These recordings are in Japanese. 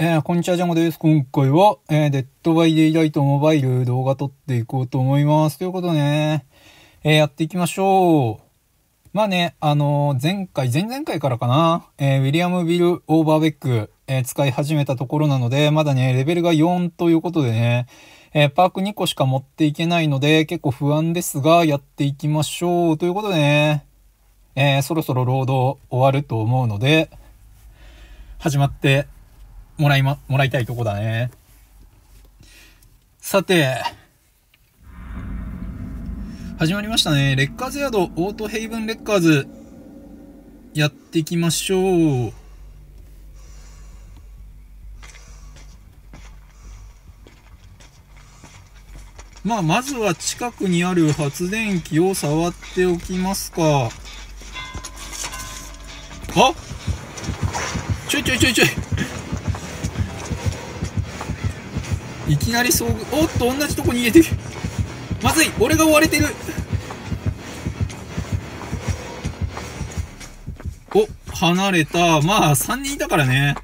えー、こんにちは、ジャモです。今回は、えー、デッドバイデイライトモバイル動画撮っていこうと思います。ということでね、えー、やっていきましょう。まあね、あのー、前回、前々回からかな、えウィリアム・ビル・オーバーベック、え使い始めたところなので、まだね、レベルが4ということでね、えパーク2個しか持っていけないので、結構不安ですが、やっていきましょう。ということでね、えそろそろロード終わると思うので、始まってもらいま、もらいたいとこだね。さて、始まりましたね。レッカーズヤード、オートヘイブンレッカーズ、やっていきましょう。まあ、まずは近くにある発電機を触っておきますか。あちょいちょいちょいちょいいきなり遭遇おっと同じとこ逃げてる。まずい俺が追われてる。お離れた。まあ3人いたからね。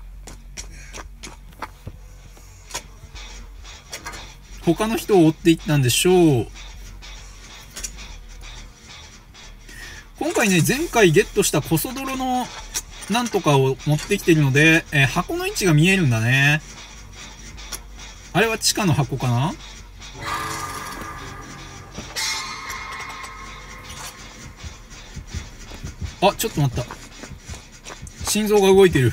他の人を追っていったんでしょう。今回ね前回ゲットしたコソ泥のなんとかを持ってきてるので、えー、箱の位置が見えるんだね。あれは地下の箱かな？あ、ちょっと待った。心臓が動いてる。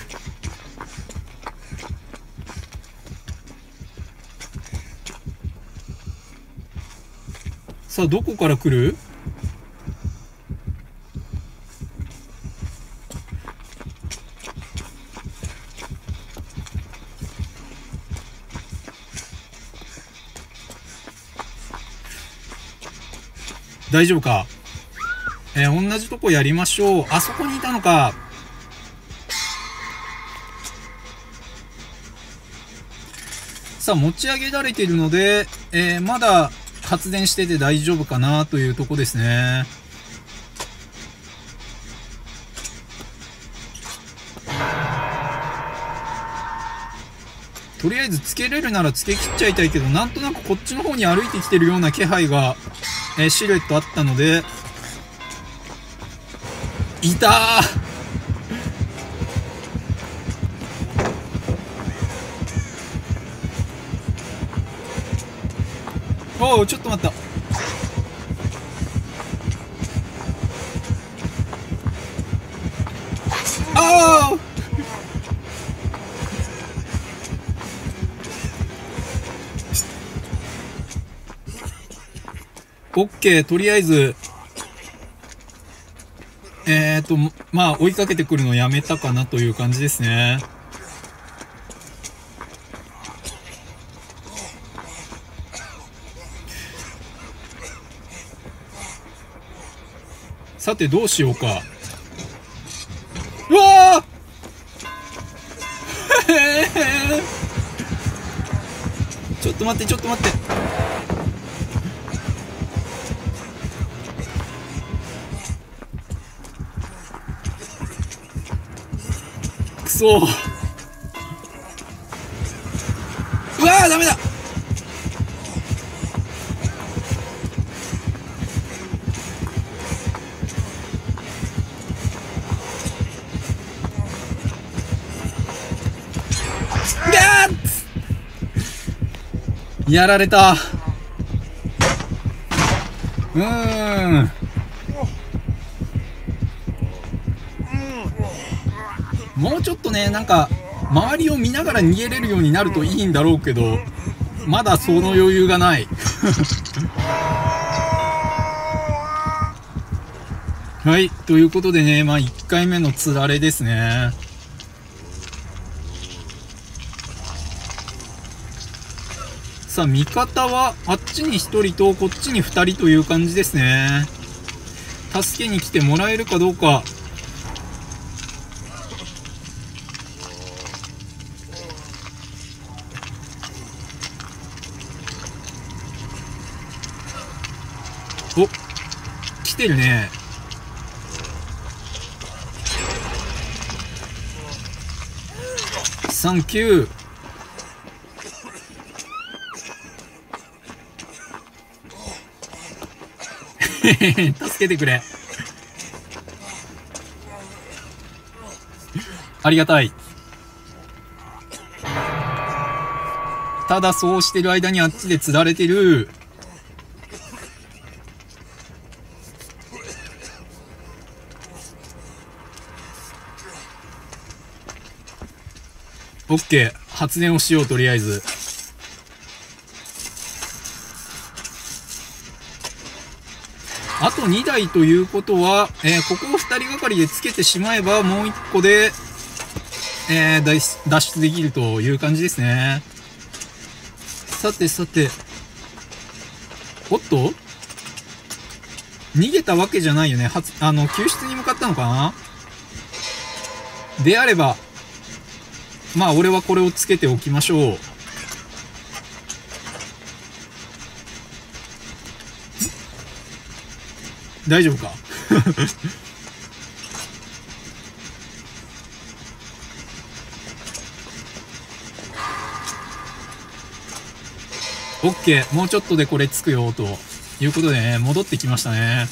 さあ、どこから来る？大丈夫か？えー、同じとこやりましょう。あそこにいたのか。さあ、持ち上げられているので、えー、まだ発電してて大丈夫かなというとこですね。とりあえずつけれるならつけ切っちゃいたいけど、なんとなくこっちの方に歩いてきてるような気配がえー、シルエットあったのでいたおおちょっと待った。オッケー、とりあえず、えーと、まあ、追いかけてくるのやめたかなという感じですね。さて、どうしようか。うわ ちょっと待って、ちょっと待って。そう。わーダメだ。やられた。うん。もうちょっとね、なんか、周りを見ながら逃げれるようになるといいんだろうけど、まだその余裕がない。はい。ということでね、まあ1回目のつられですね。さあ、味方は、あっちに1人とこっちに2人という感じですね。助けに来てもらえるかどうか。お来てるね。サンキュー。へ 助けてくれ。ありがたい。ただそうしてる間にあっちで釣られてる。オッケー。発電をしよう、とりあえず。あと2台ということは、えー、ここを2人がかりでつけてしまえば、もう1個で、えー、脱出できるという感じですね。さてさて。おっと逃げたわけじゃないよね。は、あの、救出に向かったのかな？であれば、まあ、俺はこれをつけておきましょう。大丈夫か？オッケー。もうちょっとでこれつくよということでね戻ってきましたね。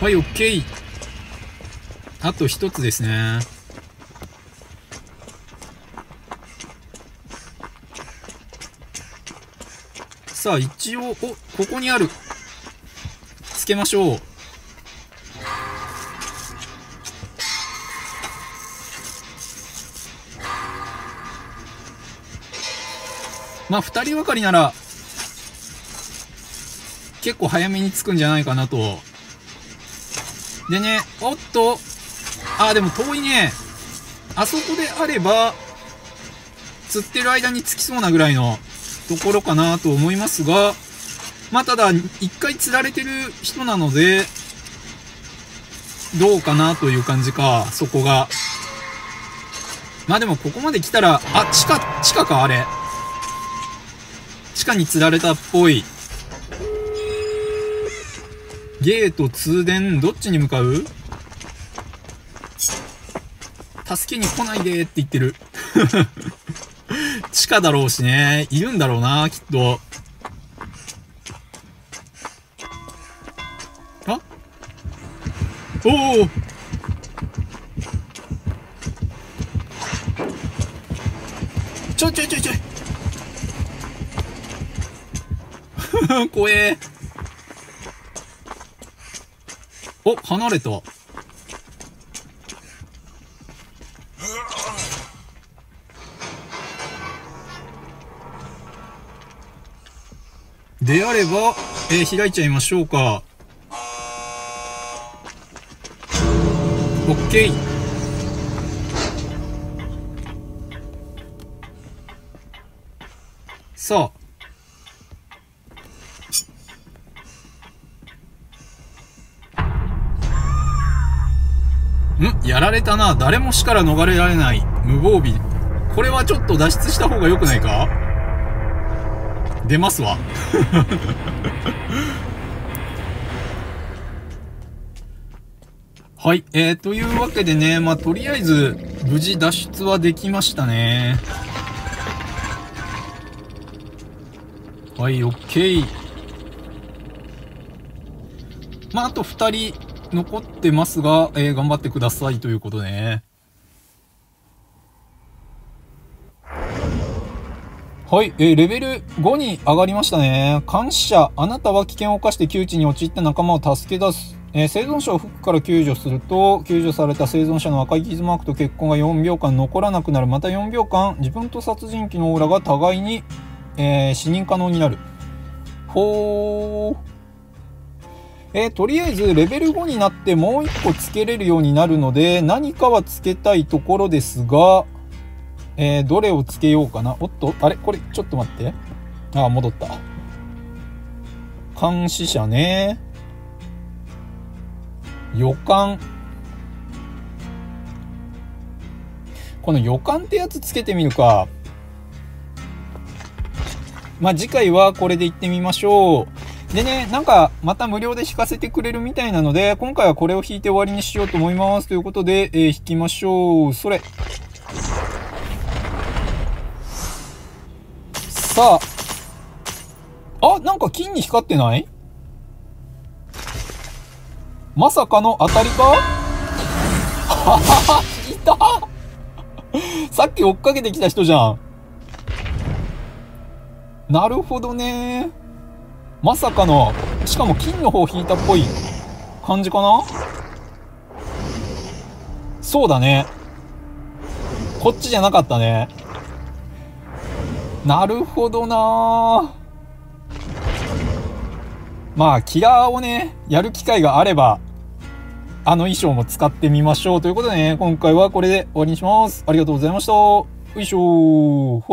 はいオッケーあと一つですねさあ、一応、お、ここにある。つけましょう。まあ、二人がかりなら、結構早めにつくんじゃないかなと。でね、おっと、あ、でも遠いね。あそこであれば、釣ってる間につきそうなぐらいのところかなと思いますが、まあ、ただ、一回釣られてる人なので、どうかなという感じか、そこが。まあでもここまで来たら、あ、地下、地下か、あれ。地下に釣られたっぽい。ゲート通電、どっちに向かう？助けに来ないでって言ってる。地下だろうしね。いるんだろうな、きっと。あ？おおちょちょちょちょ 怖えお、離れた。であれば、えー、開いちゃいましょうか。OK。さあ。んやられたな。誰も死から逃れられない。無防備。これはちょっと脱出した方が良くないか？出ますわ はい、えー、というわけでね、まあ、とりあえず、無事脱出はできましたね。はい、オッケー。まあ、あと2人残ってますが、えー、頑張ってくださいということでね。はい、えー、レベル5に上がりましたね。監視者、あなたは危険を冒して窮地に陥った仲間を助け出す。えー、生存者をフックから救助すると、救助された生存者の赤い傷マークと血痕が4秒間残らなくなる。また4秒間、自分と殺人鬼のオーラが互いに、えー、死認可能になる。ほー。えー、とりあえずレベル5になってもう1個つけれるようになるので、何かはつけたいところですが、えー、どれをつけようかな？おっと、あれ？これ、ちょっと待って。あ、戻った。監視者ね。予感。この予感ってやつつけてみるか。まあ、次回はこれで行ってみましょう。でね、なんか、また無料で弾かせてくれるみたいなので、今回はこれを弾いて終わりにしようと思います。ということで、えー、弾きましょう。それ。さあ。あ、なんか金に光ってない？まさかの当たりか？ははは、いたさっき追っかけてきた人じゃん。なるほどね。まさかの、しかも金の方引いたっぽい感じかな？そうだね。こっちじゃなかったね。なるほどなまあ、キラーをね、やる機会があれば、あの衣装も使ってみましょう。ということでね、今回はこれで終わりにします。ありがとうございました。よいしょー。ほい。